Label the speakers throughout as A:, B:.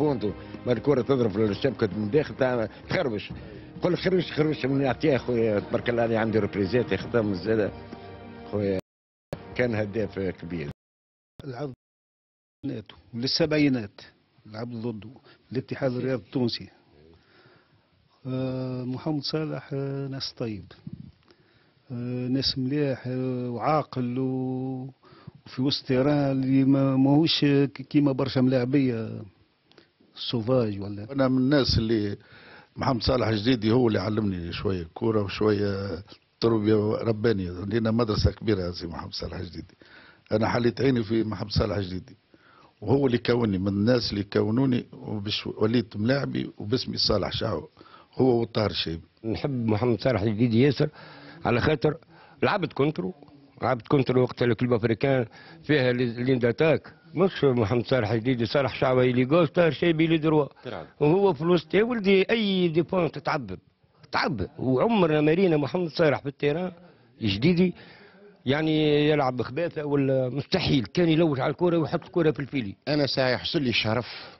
A: pointu ما الكرة تضرب الشبكة من داخل تخربش. قول خربش خربش من يعطيها خويا تبارك الله عليه عنده reprise ات يخدم زاد خويا كان هداف كبير.
B: لعب للسبعينات لعب ضده الاتحاد الرياضي التونسي. آه، محمد صالح آه، ناس طيب. آه، ناس مليح وعاقل وفي وسط terrain اللي ما ماهوش كيما برشا ملاعبية. sauvage ولا؟
C: أنا من الناس اللي محمد صالح جديدي هو اللي علمني شوية كورة وشوية تربيه ربانيه لنا مدرسة كبيرة يا سي محمد صالح جديدي أنا حليت عيني في محمد صالح جديدي وهو اللي كونني من الناس اللي كونوني وبش وليت ملاعبي وباسمي صالح شعو هو والطاهر الشيبي.
D: نحب محمد صالح الجديد ياسر. على خاطر لعبت contre و. لعبت كونترو وقت الكلوب أفريكان. فيها لي- لينداتاك مش محمد صالح الجديد صالح شعبي لي جوش طاهر شيبي لي دروا. وهو في الوسط يا ولدي أي ديبون تتعبب. تعبب وعمرنا ما رينا محمد صالح في التيران جديدي. يعني يلعب بخباثة ولا مستحيل. كان يلوج على الكورة ويحط الكورة في الفيلي.
E: أنا سيحصل لي الشرف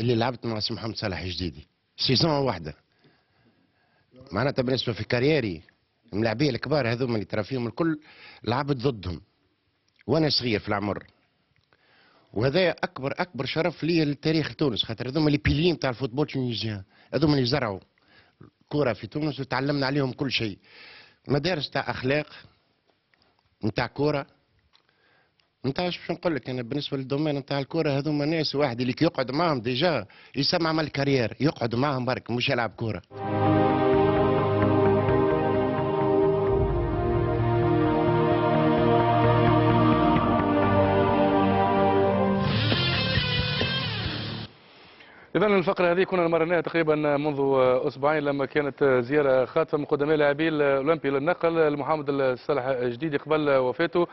E: اللي لعبت مع سي محمد صالح جديدي. سيزون واحدة. معناتها بالنسبة في carrière الملاعبية الكبار هذوما اللي ترى فيهم الكل لعبت ضدهم. وأنا صغير في العمر. وهذا اكبر أكبر شرف لي للتاريخ تونس خاطر هذوما اللي pilier ين تاع ال football tunisien. هذوما اللي زرعوا كرة في تونس وتعلمنا عليهم كل شيء. مدارس تاع أخلاق نتاع كوره انت باش نقول لك أنا بالنسبة لل domaine نتاع الكوره هذوما ناس واحد اللي يقعد معاهم déjà يسمع عمل كارير يقعد معاهم برك مش يلعب كوره
F: إذا الفقرة هذه كنا مرناها تقريبا منذ أسبوعين لما كانت زيارة خاطفة من قدماء لاعبي الأولمبي للنقل لمحمد الصالح الجديد قبل وفاته.